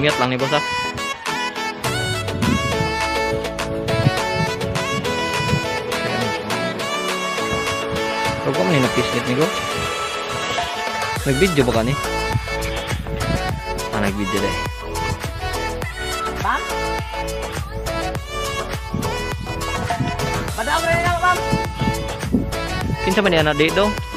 lang ni bos ah. Huwag ko man yung nih bos. ko. Nag-video ba ka ni? Ah, nag-video deh. Bang? Padam rin lang, bang. Kinsa man yan na date daw?